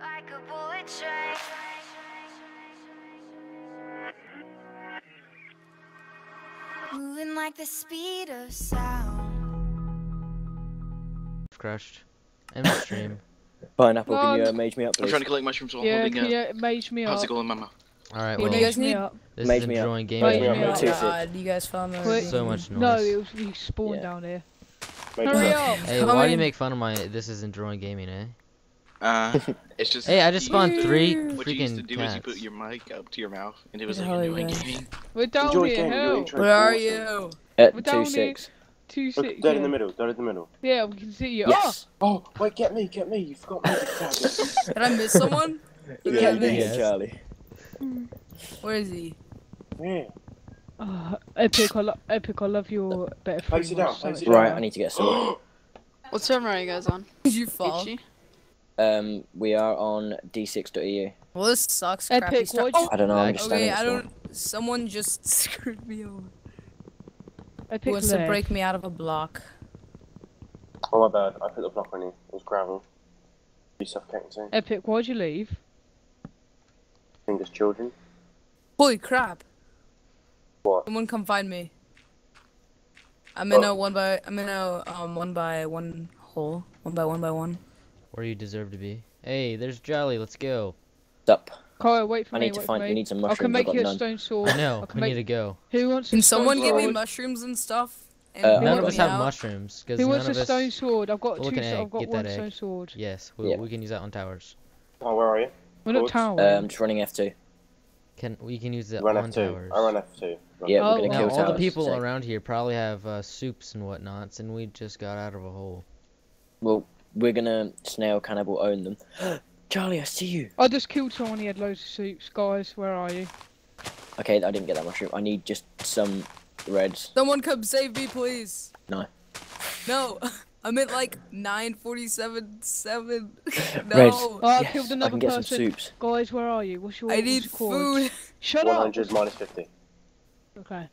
like a bullet train. Moving like the speed of sound. crushed. End stream. Pineapple, No, can you uh, I'm- mage me up, I'm trying to collect mushrooms while Yeah, holding can a. mage me up. How's up? it going, Mama? Alright, What well, do you guys need? up. this Mage is me up. enjoying Mage gaming. me me up. up. God, you guys found the Quick. So much noise. No, it was we spawned Yeah. down here. Hurry up! Hey, why do you make fun of my this isn't drawing gaming, eh? Uh, it's just. Hey, I just spawned three what you used to freaking do is you put put your mic up to your mouth, and it was Where like the you're hell are doing you guys? gaming. We're Enjoy here. game, Help! Where are you? At We're two down six. Two Look, six. dead in the Yeah. middle, dead in the middle. yeah, we can see you. Yes. Oh, wait, get me, get me, you forgot me. Did I miss someone? Yeah, Yeah, you did yes. Charlie. Where is he? yeah. Oh, oh, epic! I lo- epic! I love your better. Place it down, place it down. Right, I need to get some. What server are you guys on? Did you fall? Peachy? Um, we are on d6.eu. Well, this sucks. Crappy Epic! stuff. Why'd? I don't know, I'm just Okay, I don't. Someone just screwed me over. Who Epic wants to break me out of a block? Oh, my bad, I put the block on you. It was gravel. You suffocating too. Epic! Why'd you leave? Fingers children. Holy crap! What? Someone come find me. I'm in Oh. a one by. I'm in a um one by one hole. One by one by one. Where you deserve to be. Hey, there's Jolly, let's go. Up. Kyle, wait for I me. need to wait find. for We me. need some mushrooms. I can make I've you a none. stone sword. I know, I can we make- need to go. Who wants? Can a stone someone give me mushrooms and stuff? And None Uh, of us have out? mushrooms, because Who none wants of a us... stone sword? I've got Look two. an so- egg, I've got get one stone sword. Yes, we, Yeah. we can use that on towers. Oh, where are you? We're not Forwards? tower. Um, just running F2. Can We can use that Run on F2. towers. I run F2. Run. Yeah, Oh, we're gonna Now, kill all towers. the people around here probably have uh, soups and whatnots, and we just got out of a hole. Well, we're gonna snail cannibal own them. Charlie, I see you. I just killed someone. He had loads of soups. Guys, where are you? Okay, I didn't get that mushroom. I need just some reds. Someone come save me, please. No. No. I'm at like 947 7. no. Reds. Oh, I yes, killed I another can get person. some soups. Guys, where are you? What's your? I need your chord? food. Shut up. 100 minus 50. Okay.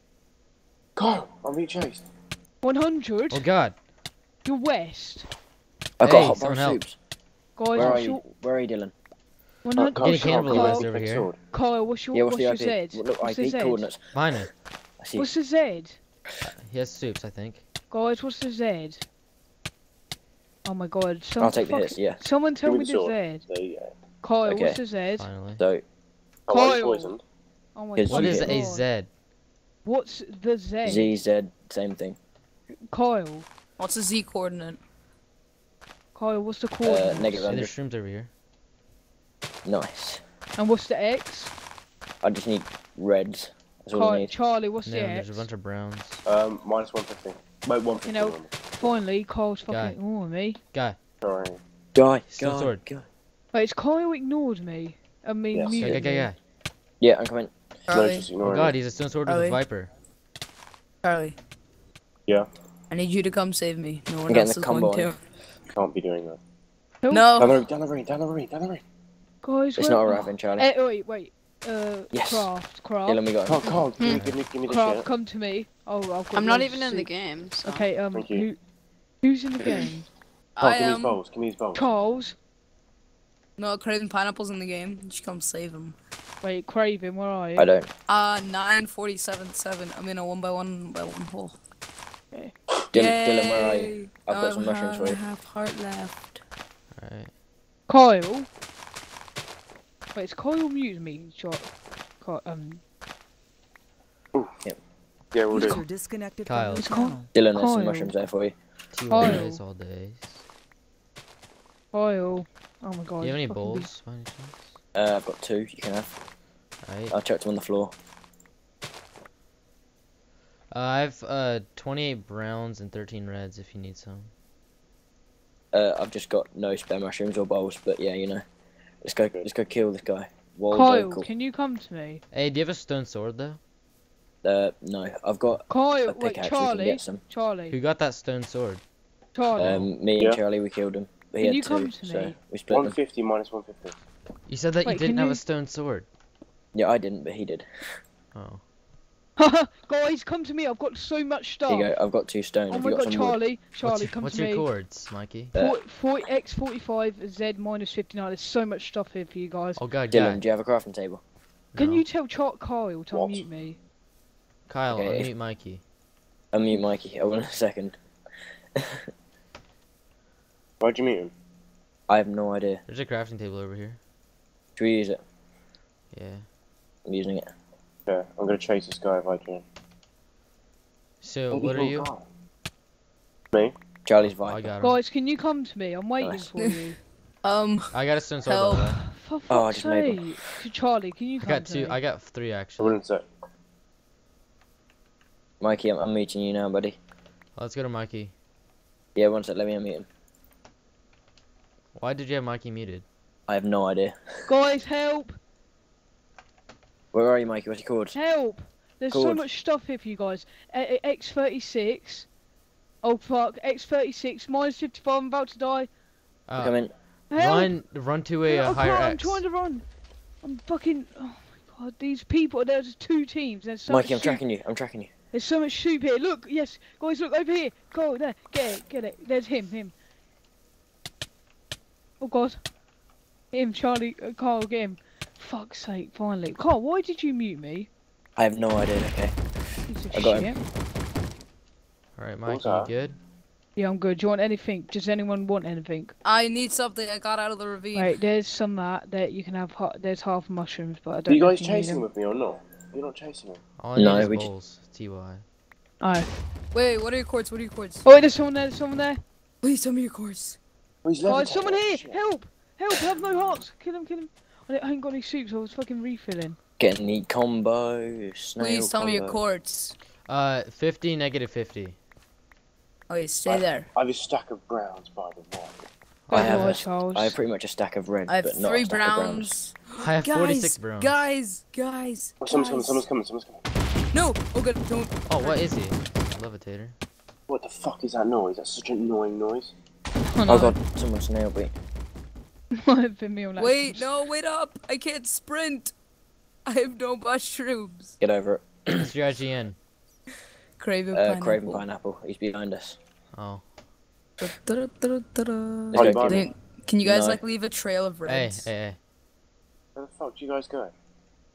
Go! I'm being chased. 100. Oh god! You're west. I've got Hey, hot bar someone help. soups. Guys, Where are you? your Where are you, Dylan? Oh, 100? Kyle, Any Kyle, cannibal Kyle, over here? Kyle, what's your Yeah, what's, what's the your Z? Look, What's the Z? coordinates. Mine it. What's the Z? He has soups, I think. Guys, what's the Z? Oh my god. Some I'll take the fuck- hits, yeah. Someone tell Give me me the the Z. There you go. Kyle, Okay. what's the Z? Finally. So, Oh, Kyle. poisoned? Oh my god. What is a Z? What's the Z? Z, Z, same thing. Kyle. What's the Z coordinate? Kyle, what's the Uh, negative Hey, 100. there's shrooms over here. Nice. And what's the X? I just need reds. That's all I Kyle, need. Charlie, what's No, the there's X? a bunch of browns. Um, minus 150. Wait, 150. You know- remember. Finally, Kyle's fucking Guy. ignoring me. Guy, Sorry. Guy, Stone guy, sword. guy. Wait, it's Kyle ignored me. I mean, Yes. guy, muted guy, guy, me. guy. Yeah, I'm coming. Charlie. just Oh god, he's a stone sword with a viper. Charlie. Yeah? I need you to come save me. No one getting else is going to. Can't be doing that. Who? No. Down the ring, down the ring, down the ring, down the ring. Guys, It's where- not arriving, Charlie. Eh, wait, wait. Uh, Yes. craft, craft. Dylan, we got Carl, him. Carl, give me, give me, give me the Craft, shit. come to me. Oh, I've got I'm not even of in the game. So. Okay, um, who, who's in the game? Carl, I give me these am. bowls, give me these bowls. Charles. No, Craven Pineapple's in the game. You should come save him. Wait, Craven, where are you? I don't. Uh, 947 I'm in a one by one by one hole. Dylan, Dylan, where are you? I've got some mushrooms for you. I have heart left. Alright. Kyle. Wait, is Kyle muted me? Shot. Kyle, um, Yeah, we'll User do. disconnected Kyle. from It's your Kyle. Dylan, there's some mushrooms there for you. Two Kyle. days, all days. Kyle. Oh my god. Do you have any balls? bowls? by any chance? Uh, I've got two. You can have. Alright. I chucked them on the floor. Uh, I have uh 28 browns and 13 reds if you need some. Uh, I've just got no spare mushrooms or bowls, but yeah, you know. Let's go. Let's go kill this guy. Wall Kyle, vocal. can you come to me? Hey, do you have a stone sword though? Uh, no, I've got Kyle, a wait, pickaxe. We Charlie. get some. Charlie. Who got that stone sword? Charlie. Um, me Yeah. and Charlie, we killed him. But he Can had you two, come to so me? we split them. 150 minus 150. You said that Wait, you didn't have you- a stone sword. Yeah, I didn't, but he did. Oh. Guys, come to me. I've got so much stuff. Here you go. I've got two stone. Oh Have my you got god, some wood? Charlie. Charlie, what's your, come what's to your me. chords, Mikey? Uh, 40, 40 X45 Z minus 59. There's so much stuff here for you guys. Oh god, Dylan, yeah. do you have a crafting table? Can No. you tell Char- Kyle to What? unmute me? Kyle, Okay. unmute Mikey. Unmute Mikey. Hold on a second. Why'd you meet him? I have no idea. There's a crafting table over here. Should we use it? Yeah. I'm using it. Yeah, I'm gonna chase this guy if I can. So, what are you? Me? Charlie's Oh, I got him. Guys, can you come to me? I'm waiting Nice. for you. Um, I got a stone sword. Help. by the way. For Oh, I just made one. sake. So Charlie, can you I come got to two. me? I got three I actually. wouldn't say. Mikey, I'm, I'm meeting you now, buddy. Let's go to Mikey. Yeah, one sec. Let me unmute him. Why did you have Mikey muted? I have no idea. Guys, help! Where are you, Mikey? What's your called? Help! There's so much stuff here for you guys. A- a- X36. Oh fuck, X36, minus 55, I'm about to die. Uh, Come in. Help! run, run to a, I uh, higher can't, I'm trying to run. I'm fucking. Oh my god, these people. There's two teams. There's so Mikey, I'm soup. tracking you. I'm tracking you. There's so much soup here. Look, yes, guys, look over here. Go there, get it, get it. There's him, him. Oh god, him, Charlie, uh, Carl, get him. Fuck's sake, finally. Carl, why did you mute me? I have no idea. Okay. I got shit. All right, Mike, Mikey, you good? Yeah, I'm good. Do you want anything? Does anyone want anything? I need something. I got out of the ravine. Right, there's some that that you can have. Ha- there's half mushrooms, but I don't. you guys you chasing with me or not? You're not chasing me. All I No, need we ju- bowls. Ty. Alright. Wait, what are your chords? What are your chords? Oh wait, there's someone there. There's someone there. Please tell me your chords. Oh, he's Oh, there's someone here! Shit. Help! Help! I have no hearts! Kill him! Kill him! I ain't got any soup, so I was fucking refilling. Getting the combo. Snail Please tell me your combo. chords. Uh, 50, negative 50. Okay, stay there. I have a stack of browns, by the way. I Don't have worry, a- Charles. I have pretty much a stack of red, I have but not three a stack browns. browns. I have guys, 46 browns. Guys, guys, Oh, someone's coming, guys. someone's coming, someone's coming. No! Oh god, don't. Oh, what is he? Levitator. What the fuck is that noise? That's such an annoying noise. Oh, Oh god, someone's nailed me. I've been me on that. Wait, no, wait up! I can't sprint! I have no mushrooms. Get over it. What's your IGN? Craven Uh, pineapple. Craven Pineapple. He's behind us. Oh. Go, Bye, Kim. Then- Can you guys No. like leave a trail of reds? hey, hey. Where the fuck do you guys go?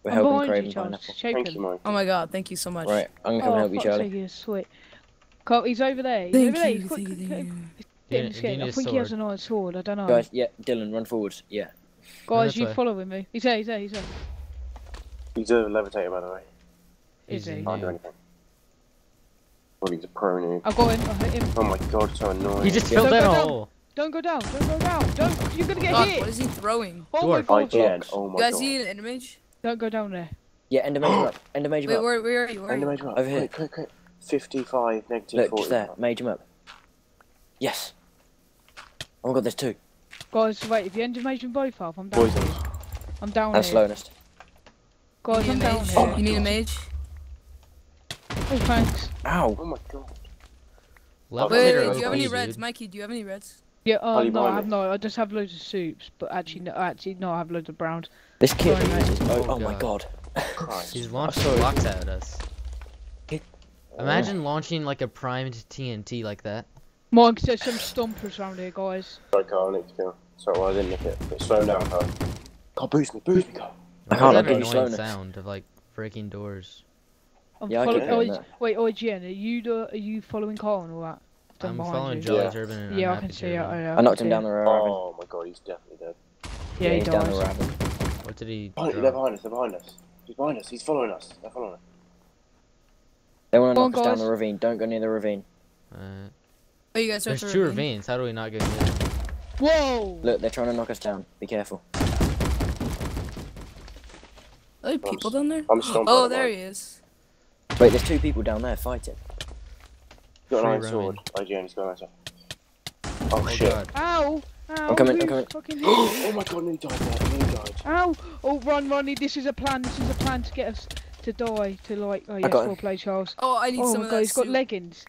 We're I'm helping Craven. Pineapple. Thank you, Mike. Oh my god, thank you so much. Right, I'm gonna come oh, help you, fuck's Charlie. sake, he's sweet. Carl, he's over there. He's Thank over there. you, He's quick, thank you, quick, thank quick. you. Get him You- scared. you I need a think he has sword. an iron sword. I don't know. Guys, yeah, Dylan, run forwards. Yeah. Guys, you way. following me? He's there. He's there. He's there. He's a levitator, by the way. Is Easy he? Can't do anything. Well, he's a pro noob. I got him. I hit him. Oh my god, so annoying. He just Yeah. filled Don't in go a down. hole. Don't go down. Don't go down. Don't. You're gonna get God, hit. what is he throwing? Oh my Dwarf. god. IGN, blocks. oh You my guys god. see an image? Don't go down there. Yeah, Ender Major up. Ender Major Wait, up. where, where are you? Where are Ender? Major up. Over here. Quick, quick, quick. 55, negative Look, 40. just there. Mage him up. Yes. Oh my god, there's two. Guys, wait. If you end major both up, I'm down. Poisons. here. I'm down And here. slowness. Guys, I'm need a down mage? here. you need a mage? Oh, thanks. Ow. Oh my god. Wait, Levitator wait, wait, do you have any dude. reds? Mikey, do you have any reds? Yeah, Are uh, no, I have me? no. I just have loads of soups, but actually, no, actually, no, I have loads of browns. This kid Sorry, mate. Oh, Oh, oh my god. God. Christ. He's launching sorry. blocks at us. Imagine launching like a primed TNT like that. Mike, there's some stompers around here, guys. Sorry, Carl, I need to kill. Sorry, well, I didn't nick it. But slow down, Carl. Carl, boost me, boost me, Carl. I can't, is I'll that give you annoying sound of like breaking doors. I'm Yeah, I can oh, hear is- that. wait, OGN, are you the, are you following Carl and all that? I'm behind following you. Jolly Yeah. Turban and Yeah, I Unhappy can see it. I, know, I knocked him down the raven. Oh my god, he's definitely dead. Yeah, he he's down the dies. raven. What did he? Behind, drop? they're behind us, they're behind us. He's behind us, he's following us. They're following us. They want to knock us down the ravine. Don't go near the ravine. Uh, Oh, you guys are there's at two ravine? ravines. How do we not get near them? Whoa! Look, they're trying to knock us down. Be careful. Are there people down there? I'm stomping. Oh, there he is. Wait, there's two people down there fighting. He's got an Free iron sword. IGN, he's got an iron sword. Oh, Oh shit. god. Ow! Ow! I'm coming, I'm coming. Fucking hit me? oh my god, nearly died there, nearly died. Ow! Oh, run, Ronnie! This is a plan. This is a plan to get us to die. To like, oh yeah, got play Charles. Oh, I need Oh some my of god, that he's got leggings.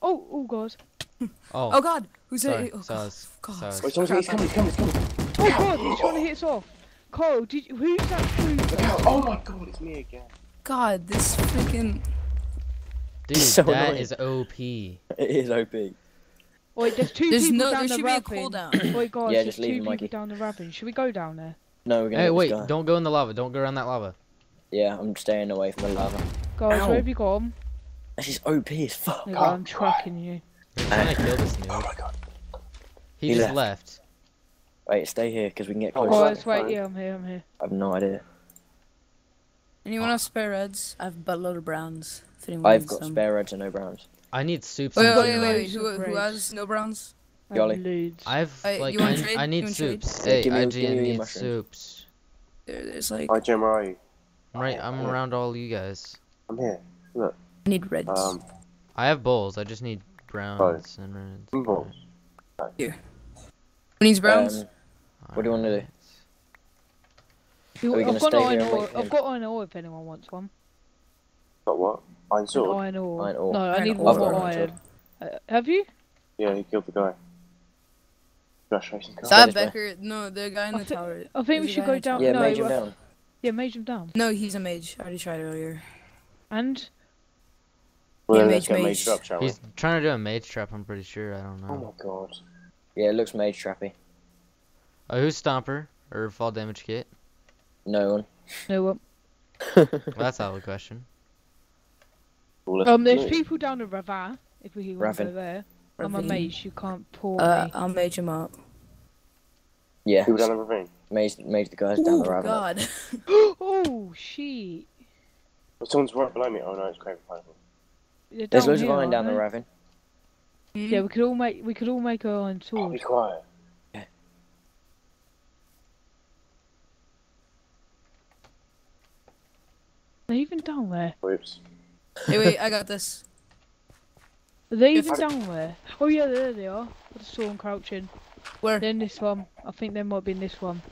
Oh, oh god. Oh. Oh god, who's Sorry, it? Oh sorry, god, sorry. god. Wait, someone's he's coming, he's coming, he's coming. Oh god, he's trying to hit us off. Carl, did you, who's that Look trooper? Oh my god, it's me again. God, this freaking. Dude, so that annoying. is OP. It is OP. Wait, there's two There's people no. down There the should be a ravine. cooldown. Wait, guys, Yeah, there's just two leave him, people Mikey. down the ravine. Should we go down there? No, we're gonna Hey, wait, don't go in the lava. Don't go around that lava. Yeah, I'm staying away from the lava. Guys, Ow. where have you gone? This is OP as fuck. There you oh, go, I'm tracking you. You're trying to kill this Oh my god. He, He just left. left. Wait, stay here because we can get Oh, closer. right. Guys, wait, yeah, I'm here, I'm here. I have no idea. Anyone have spare reds? I have a buttload of browns. If anyone I've got some. spare reds and no browns. I need soups Wait, and wait, wait, general. wait, Who, who reds. has no browns? I Jolly. I've Hey, like you wanna I, trade? I need wanna trade? soups. Hey, give me- IGN give me needs mushrooms. soups. There, there's like. Hi, Jim, where are you? I'm right, I'm Yeah. around all you guys. I'm here. Look. I need reds. Um, I have bowls. I just need browns and reds. some balls. Who needs browns? Um, What do you wanna do? You- I've got stay iron ore. I've got iron ore if anyone wants one. Got what? Iron An sword? iron ore. Iron ore. No, I need ore. one I've got more iron iron. Uh, have you? Yeah, he killed the guy. Josh racing. That That is my- Becker, no, the guy in I the thi- tower. I think we should go down. Yeah, no, mage him down. Yeah, mage him down. No, he's a mage. I already tried earlier. And Well, Yeah, then mage, mage. maged up, shall we? He's trying to do a mage trap. I'm pretty sure. I don't know. Oh my god. Yeah, it looks mage trappy. Oh, who's Stomper or fall damage kit? No one. no one. Well, that's out of the question. Um, there's move. people down the Ravin. If we want to go Ravin. there. I'm a mage. You can't pour Uh, me. I'll mage him up. Yeah, People down the ravine. mage, mage the guys down the Oh rabbit. God. oh shit! Someone's right below me. Oh no, it's Craven Python. They're There's down loads of iron down aren't the they? ravine. Yeah, we could all make we could all make our iron Oh, be sword. quiet. They're even down there. Whoops. Hey, wait, I got this. Are they even down there? Oh yeah, there they are. I just saw them crouching. Where? They're in this one. I think they might be in this one.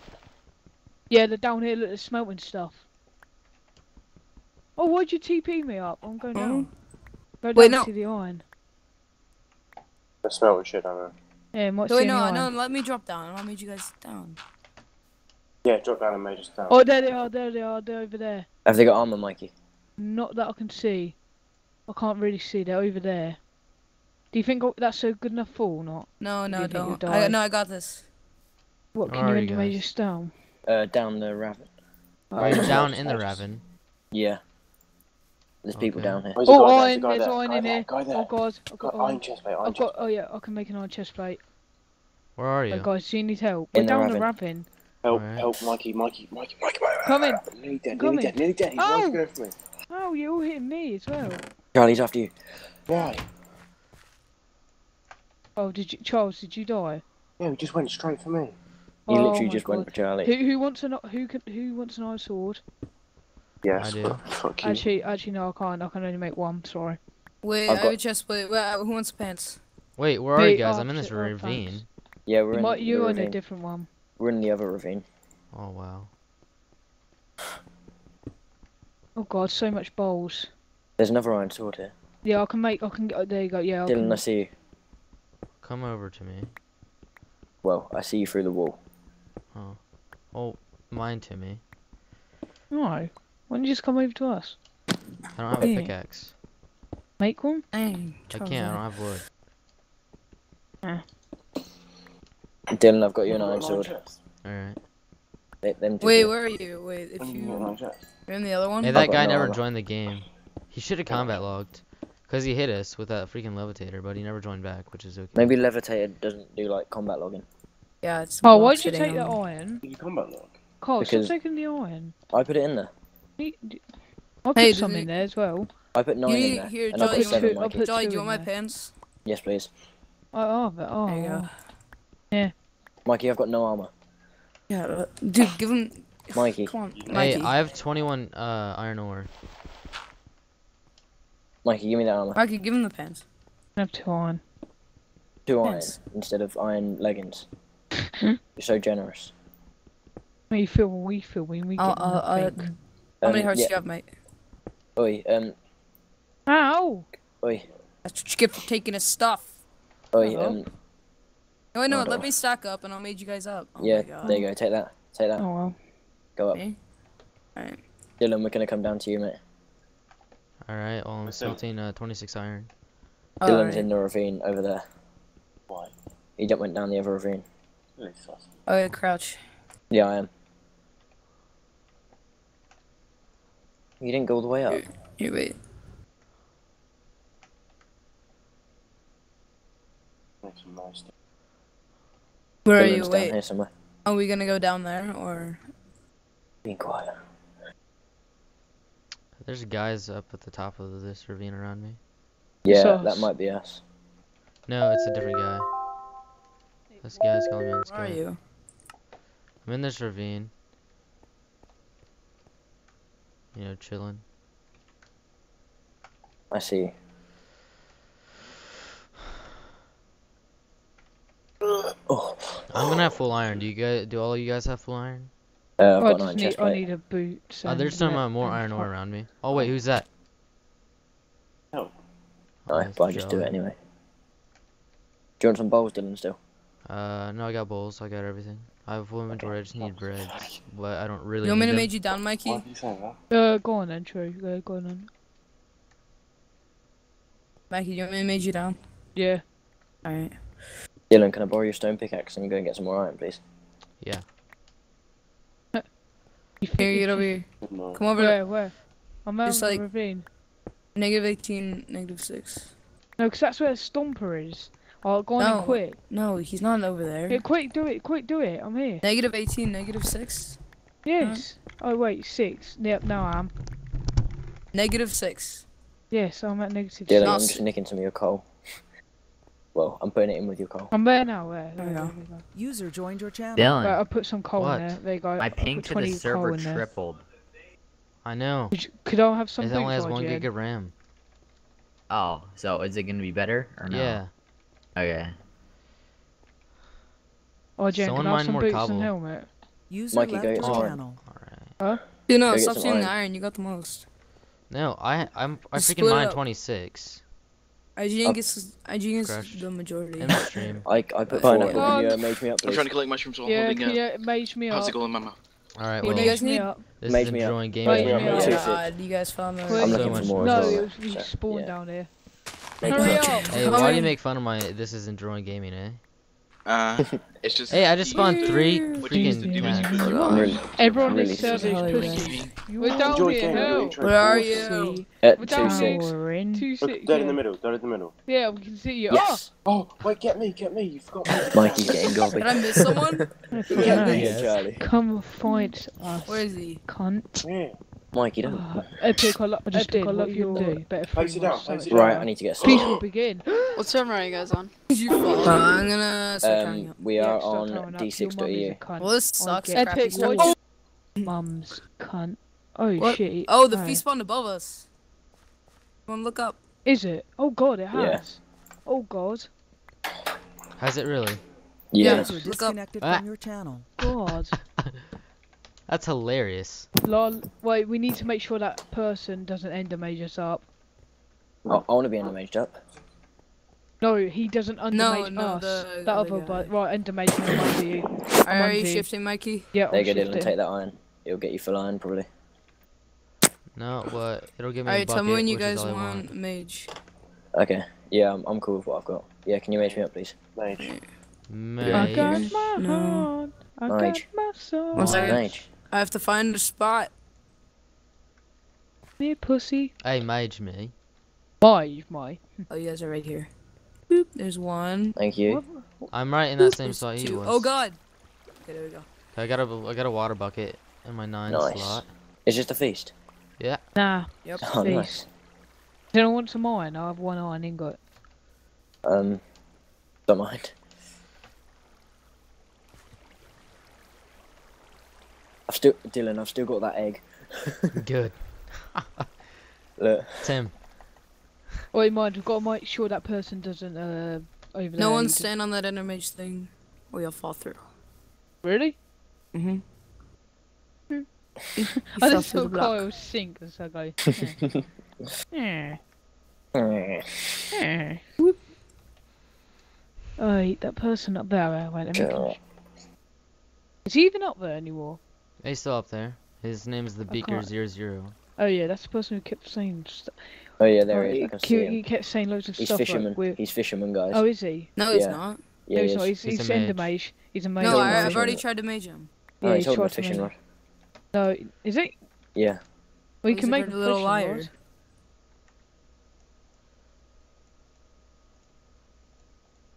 Yeah, they're down here. Look, they're smelting stuff. Oh, why'd you TP me up? I'm going down. Go down Wait, to no. see the iron. They're smelting shit down there. Yeah, might Wait, no, any no, let me drop down. I'll mage you guys down. Yeah, drop down and mage us down. Oh, there they are. There they are. They're over there. Have they got armor, Mikey? Not that I can see. I can't really see. They're over there. Do you think that's a good enough fall or not? No, no, You don't. I, no, I got this. What Where can you are end you major guys? down? Uh, down the ravine. Are you down in the ravine? Yeah. There's people Okay. down here. There's Oh, guy there, iron! there's There's iron guy in here. There. Oh god, I've got Got iron iron. chest plate, iron I've chest got. Oh yeah, I can make an iron chest plate. Where are Oh, you? guys, do you need help? In We're down the ravine. ravine. Help, Alright. help, Mikey, Mikey, Mikey, Mikey, Mikey. Coming. Nearly dead, Coming. nearly dead, nearly dead. He's oh! Ow! one going for me. Oh, you're all hitting me as well. Charlie's after you. Why? Oh, did you, Charles? Did you die? Yeah, he just went straight for me. You Oh literally my just went for Charlie. Who who wants an who can who wants an iron sword? Yes. I do. Fuck you. Actually, actually no, I can't. I can only make one. Sorry. Wait, I've I have a got- chest plate. Wait, uh, who wants pants? Wait, where are you guys? oh, I'm in this shit, oh, ravine. thanks. Yeah, we're You in might the in a different one. We're in the other ravine. Oh wow. Oh god, so much bowls. There's another iron sword here. Yeah, I can make. I can. Oh, there you go. Yeah. I Dylan, can, I see you. Come over to me. Well, I see you through the wall. Oh, mine to me. no. Why don't you just come over to us? I don't have a pickaxe. Make one. I can't. I don't have wood. Ah. Dylan, I've got you an iron sword. All right. They, them two Wait, do. where are you? Wait, if you you get an iron chest. you're in the other one. Hey, that guy never armor. joined the game. He should have combat logged. Cause he hit us with that freaking levitator, but he never joined back, which is okay. Maybe Levitator doesn't do like combat logging. Yeah, it's. Oh, block why'd you take that on- iron? Did you combat log? Carl, Because- stop taking the iron. I put it in there. You- d- I put Hey, does some in there as well. I put nine You in there. here, and I put You seven, I'll put Jolly, two do you in want my there. pants? Yes, please. Oh, oh, but, oh. There you go. Mikey, I've got no armor. Yeah, uh, dude, give him. Mikey, Come on, Hey, I have 21 uh, iron ore. Mikey, give me that armor. Mikey, give him the pants. I have two iron. Two iron instead of iron leggings. You're so generous. How you feel when we feel when we get I'll, I'll, I'll, nothing. How many Um, hearts yeah. do you have, mate? Oi, um, Ow! oi, That's what you get for taking his stuff. oi, Hello? um, Oh, wait, no, Hold let me stack up and I'll made you guys up. Oh yeah, there you go. Take that. Take that. Oh well. Go up. Me? Alright. Dylan, we're gonna come down to you, mate. Alright, well I'm Listen. smelting uh, 26 iron. Dylan's Alright. in the ravine over there. Why? He just went down the other ravine. Oh, sus. Okay, crouch. Yeah, I am. You didn't go all the way up. Here, wait. Make some noise. Where are you? down Wait. here somewhere. Are we gonna go down there or? Be quiet. There's guys up at the top of this ravine around me. Yeah, Sus. that might be us. No, it's a different guy. This guy's calling me on Where are you? I'm in this ravine. You know, chilling. I see. Oh, I'm gonna have full iron. Do you guys? Do all of you guys have full iron? uh, I've I just need, I need a boot. Uh, there's some uh, more iron ore around me. Oh wait, who's that? No. No, that's but I just do it anyway. Do you want some bowls, Dylan, still? Uh, no, I got bowls. I got everything. I have full inventory. I just need bread, but I don't really You want me to them. make you down, Mikey? Why do you say that? Uh, go on then, True. Uh, go on then. Mikey, you want me to make you down? Yeah. Alright. Dylan, can I borrow your stone pickaxe and go and get some more iron, please? Yeah. You Here, think get over here. No. Come over. Where, where? I'm out Just of like- the ravine. Negative 18, negative 6. No, 'cause that's where Stomper is. Oh, go on No. and quick. No, he's not over there. Yeah, quick, do it, quick, do it. I'm here. Negative 18, negative 6. Yes. Oh, wait, six. Yep, now I am. Negative 6. Yes, I'm at negative Dylan, six. I'm just nicking some of your coal. Well, I'm putting it in with your coal. I'm there now, where? There we go. we go. User joined your channel. Right, Dylan, I put some coal What? in there. There you go. my I ping to the server coal in there. tripled. I know. Could, you, could I have some It only has one gig of RAM. Oh, so is it gonna be better or no? Yeah. Okay. Oh, Jen, Someone can I have mine some more boots cobble. and helmet? User Mikey, go left get your some iron. channel. Alright. You know, Go get stop some stealing iron. iron. You got the most. No, I I'm I Just freaking split it mine up. 26 IGN Up. gets IGN Crash. gets the majority. in the stream. I, I put Fine, four. okay. Can you uh, mage me up, I'm trying to collect mushrooms while Yeah, holding can a you mage me up? popsicle in my mouth. Alright, What well, do you guys Mage me need? up. this Mage is me up. enjoying gaming. Mage me Oh up. my Two god, you guys found the I'm So looking much for more No, as it well. was, we so, spawned yeah. down here. Hey, Come why do you make fun of my this is enjoying gaming, eh? Uh, it's just. Hey, I just spawned three What you used to freaking do you cats. put your I'm really, Everyone really this server sorry. is Hell pussy. yeah. We're down Enjoy here, gaming, no. Where are you? force at We're two down six. here. In. Two six. Look, dead in the middle, dead in the middle. Yeah, we can see you. Yes. Oh, wait, get me, get me, you forgot me. Mikey's getting gobby. Did I miss someone? Oh, Get me, Yes. Charlie. Come fight us, Where is he? cunt. Yeah. Mikey, don't. Uh, Epic, I, lo- I just did. I love you. Do better. Place free it down, my it down. Right, I need to get Peace some. will begin. What server are you guys on? You. I'm gonna start trying Um, we are stop on throwing up. Your mum is a d6.eu. Well, this sucks. Epic, stuff. what? Mum's cunt. Oh What? shit. Oh, the Right. feast spawned above us. Come on, look up. Is it? Oh god, it Yeah. has. Oh god. Has it really? Yeah. Yes. Look up. disconnected Ah. from your channel. God. That's hilarious. Lol. Wait, we need to make sure that person doesn't ender mage us up. Oh, I, I want to be undermaged up. No, he doesn't under No, no, us. the that other other guy. but right, ender mage me under you. Are you you. shifting, Mikey? Yeah, There I'll you go, shift Dylan. it. Take that iron. It'll get you full iron, probably. No, what? It'll give me Alright, tell me when you guys all I want a mage. Okay. Yeah, I'm, I'm cool with what I've got. Yeah, can you mage me up, please? Mage. I got my No. heart. I got my soul. One second. Mage. I have to find a spot. Me pussy. Hey, mage me. My, my. Oh, you guys are right here. Boop. There's one. Thank you. I'm right in that same spot he two. was. Oh god. Okay, there we go. I got a I got a water bucket in my nine Nice. slot. It's just a feast. Yeah. Nah. Yep. Oh, Feast. nice. Does anyone want some iron? I have one iron ingot. Um, don't mind. I've still, Dylan. I've still got that egg. Good. Look. Tim. Wait, mind, we've got to make sure that person doesn't, uh, over. No one's he staying on that inner mage thing, or you'll fall through. Really? Mm-hmm. I just through saw. Kyle sink as I go. Yeah. Yeah. Yeah. Whoop. Oh, that person up there. Wait, let me. Sure. Is he even up there anymore? He's still up there. His name is the Beaker can't- Zero Zero. Oh yeah, that's the person who kept saying. St- Oh yeah, there oh, he is. I he, can see he kept saying loads of He's stuff. fisherman. Like, with... He's fisherman, guys. Oh, is he? No, he's Yeah. not. yeah, no, he he's not. He's, He's he's, a Ender mage. mage. He's a mage. No, I, I've already tried to mage him. Oh, Yeah, he's he's holding a tried to fishing rod. No, is it? Yeah. We He's can make a little fishing liar. rod.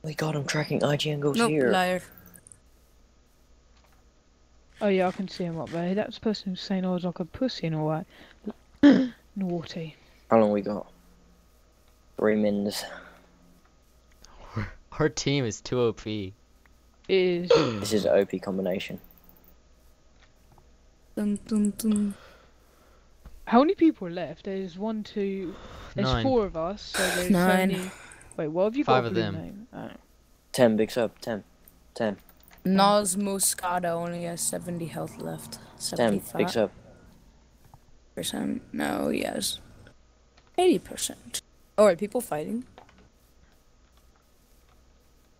Oh my god, I'm tracking IGN goals Nope, here. liar. Oh yeah, I can see him up there. That's the person who's saying I was like a pussy and all that. Naughty. How long we got? Three minutes. Our team is too OP. It is. This is an OP combination. Dun, dun, dun. How many people are left? There's one, two. There's Nine. four of us. So there's Nine. only. Wait, what have you Five got? of them. name? Oh. Ten, big sub. Ten. Ten. Nas Moscato only has 70 health left. Ten, big 75 percent. No, yes. 80 percent. Alright, people fighting.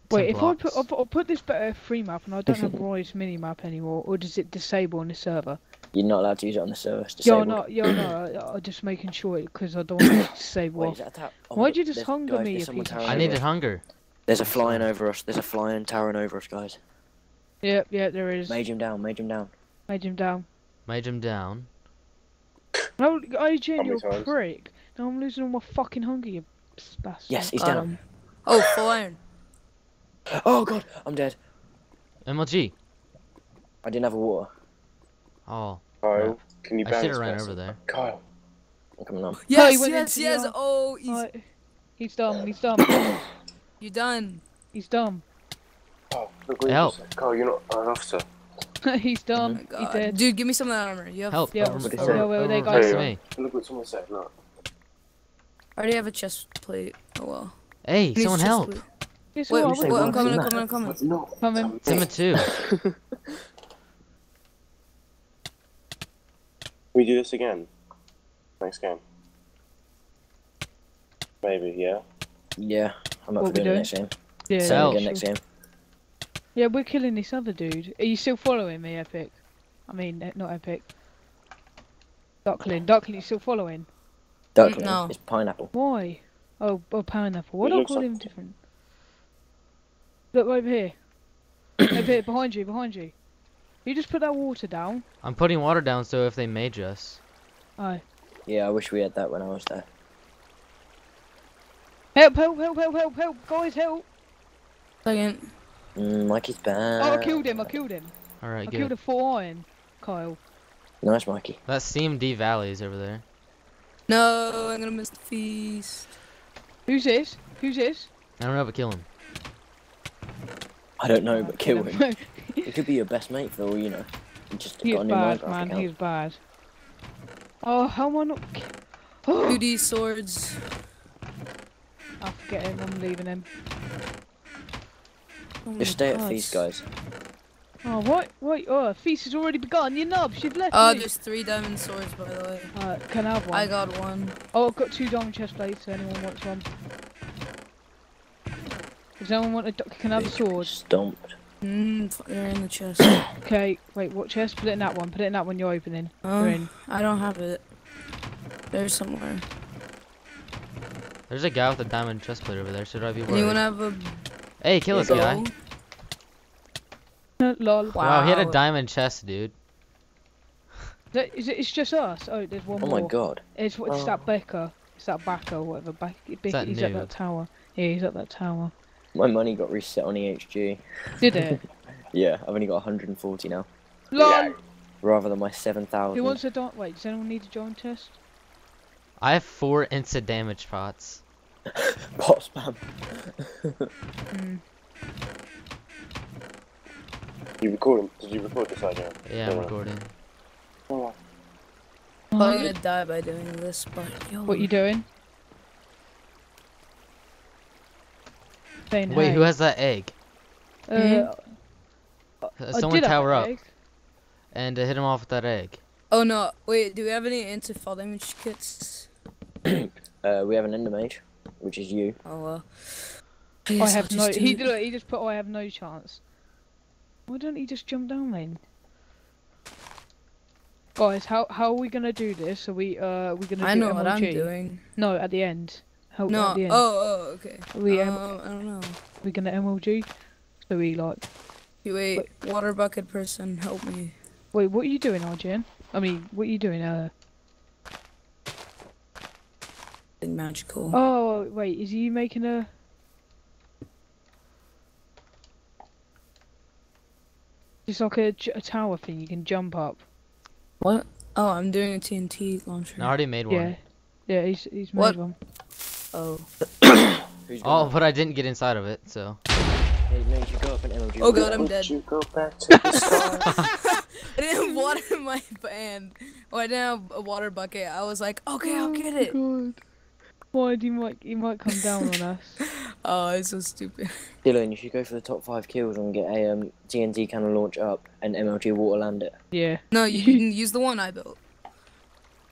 Wait, if I put blocks. I'll, I'll put this better free map and I don't have Rei's Minimap anymore, or does it disable on the server? You're not allowed to use it on the server. It's Yeah, disabled. no, yeah, no. I'm just making sure because I don't want to disable Wait, off. is that a tap? Oh Why'd you just hunger guys, me, there's you someone piece of towering I over needed hunger. There's a flying over us. There's a flying towering over us, guys. Yep, yeah, there is. Mage him down. Mage him down. Made him down. Made him down. No, IGN, How you're many a times? prick. Now I'm losing all my fucking hunger, you bastard. Yes, he's down. him. Oh, full iron. Oh god, I'm dead. MLG. I didn't have a water. Oh, Kyle, can you I ban should have ran over there. Kyle. I'm coming on. Yes, he went yes, into yes. Oh, he's Right. He's dumb, he's dumb. You're done. he's dumb. Look what you Help. just said. Kyle, you're not an officer. he's oh dumb. Oh He's dead. Dude, give me some of that armor. You have Help! Yeah, over, yeah, over, well, they over got- to Hey, me. Look what someone said. Look. I already have a chest plate. Oh well. Hey, Who someone help! plate? Wait, wait, wait, I'm coming, I'm coming, I'm coming. What's not? Come in. Too. we do this again. Next game. Maybe, yeah. Yeah, I'm up What doing it next game. Yeah, Same Hell. again next game. Yeah, we're killing this other dude. Are you still following me, Epic? I mean, eh, not Epic. Duckling. Duckling, you still following? Duckling. no. It's pineapple. Why? Oh, oh pineapple. Why It do I looks call like- him different? Look over here. over here, behind you, behind you. You just put that water down. I'm putting water down so if they mage us. Oh. Yeah, I wish we had that when I was there. Help, help, help, help, help, help, guys, help! Second. Mm, Mikey's bad. Oh, I killed him, I killed him. Alright, I killed a four iron, Kyle. Nice, Mikey. That CMD Valley's over there. No, I'm gonna miss the feast. Who's this? Who's this? I don't know, but kill him. I don't know, but kill him. him. It could be your best mate though, you know. You just He's got a new bad, Minecraft man, account. he's bad. Oh, how am I not... ki- Oh, Two D swords. I forget him, I'm leaving him. Oh Just stay at feast, guys. Oh, what? Wait, oh, feast has already begun. You nubs, you've left Oh, me. there's three diamond swords by the way. Uh, can I have one? I got one. Oh, I've got two diamond chest plates. So anyone wants one? Does anyone want a? do- Can I have a sword? Stomped. Mmm, they're in the chest. Okay, wait. What chest? Put it in that one. Put it in that one you're opening. Oh, You're in. I don't have it. There's somewhere. There's a guy with a diamond chest plate over there. Should I be worried? Anyone have a Hey, kill this guy. bow? Lol. Wow, he had a diamond chest, dude. Is it, is it? It's just us. Oh, there's one Oh more. Oh my god. It's it's Oh. that Becker. It's that Backer, whatever. Back, that he's at that tower. Yeah, he's at that tower. My money got reset on EHG. Did it? Yeah, I've only got 140 now. Lol. Rather than my 7,000. Who wants a di- Wait, does anyone need a giant chest? I have four instant damage pots. pot spam? Mm. You recording? Did you record this idea? Yeah, I'm recording. Oh, I'm gonna die by doing this, but yo. What you doing? Saying Wait, hey. who has that egg? Uh, Uh, I Someone tower up egg. and uh, hit him off with that egg. Oh no! Wait, do we have any anti-fall damage kits? Uh, we have an ender mage, which is you. Oh well. I have I'll no. just He do- did. He just put. I have no chance. Why don't he just jump down then? Guys, how how are we gonna do this? Are we uh we gonna I do know what I'm doing. No, at the end. Help No. at the end. Oh, oh, okay. Are we Um, I don't know. we gonna MLG? So we like You wait, water bucket person, help me. wait, what are you doing, Arjun? I mean, what are you doing? Uh Something magical. oh wait, is he making a? It's like a tower thing. You can jump up. What? Oh, I'm doing a TNT launcher. I already made one. Yeah, yeah. He's he's made What? one. Oh. Oh, but I didn't get inside of it, so. that? No, you should go up an MLG. Oh god, I'm dead. you go back to the start? I didn't have water in my hand. Oh, I didn't have a water bucket. I was like, okay, I'll oh get it. God. Why do you might he might come down on us? Oh, it's so stupid. Dylan, you should go for the top five kills and get a um, TNT cannon launch up and MLG water land it. Yeah, No, you can use the one I built.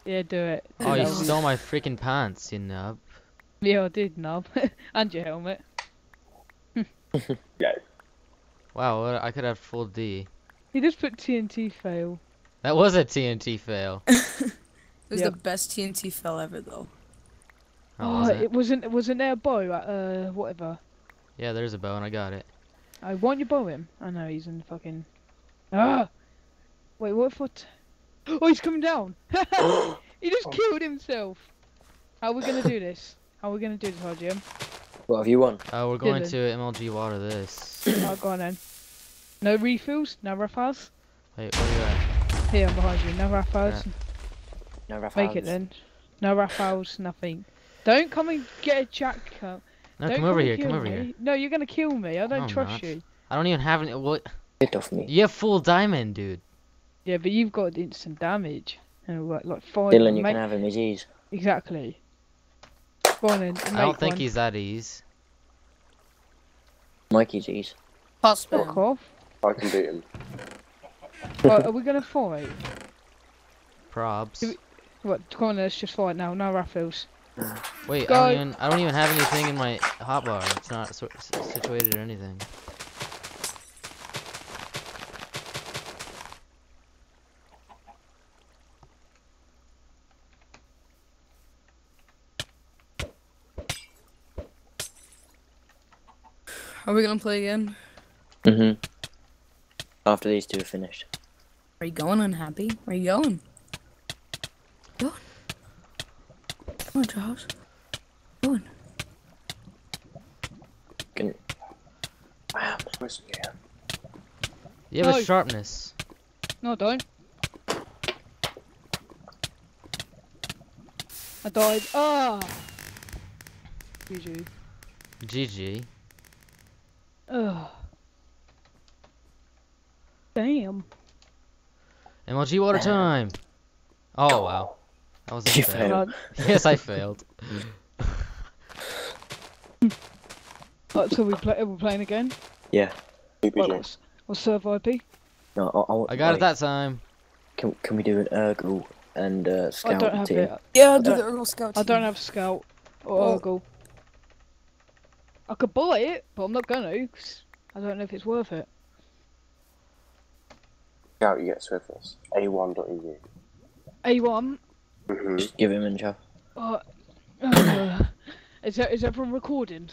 yeah. Do it. Oh, you That stole my freaking pants, you nub. Yeah, I did, Nub. and your helmet. Wow, what- I could have full D. He just put TNT fail. That was a TNT fail. It was Yep. the best TNT fail ever, though. Oh, Oh, was it it? wasn't. Wasn't there a bow at uh whatever? Yeah, there's a bow and I got it. I want you bow him. I know he's in fucking. Ah. Wait, what if what? Oh, he's coming down. he just killed himself. How are we gonna do this? How are we gonna do this, Arjun? What have you won? Uh, we're going Dylan. to MLG water this. oh, go on then. No refills. No rafals. Wait, where are you at? Here, I'm behind you. No rafals. No, Rafa. Make it then. No rafals. Nothing. Don't come and get a jack. Cup. No, Don't come over and here, come kill over here. me. No, you're gonna kill me. I don't No, trust you. I don't even have any. What? Get off me. You have full diamond, dude. Yeah, but you've got instant damage. And like, like five. Dylan, you make- can have him as ease. Exactly. Go on then. I don't think one. he's at ease. Mikey's ease. Pause Fuck off. I can beat him. right, are we gonna fight? Probs. Do What? Come on, let's just fight now. No raffles. Wait, I don't even. I don't even have anything in my hotbar. It's not so, s- situated or anything. Are we gonna play again? Mhm. After these two are finished. Are you going unhappy? Where you going? Going. Come on, Charles. Going. Can Wow, where's yeah. You have No. a sharpness. No, don't. I died. Ah. GG. GG. Ugh. Damn. MLG water time. Oh wow. That was You unfair. failed. Yes, I failed. uh, so we play. We're playing again. yeah. What, BBG. what's, what's server IP? No, I, I, I got it that time. Can, can we do an Urgal and uh, I Scout don't have team? it. Yeah, do don't- the Urgal Scout I don't team. have scout or Oh. Urgal. I could buy it, but I'm not gonna. 'cause I don't know if it's worth it. Scout, you get Swiftness. A1.eu. A1. Mm-hmm. Just give him and Chuff. Uh, uh, is that is that from recording?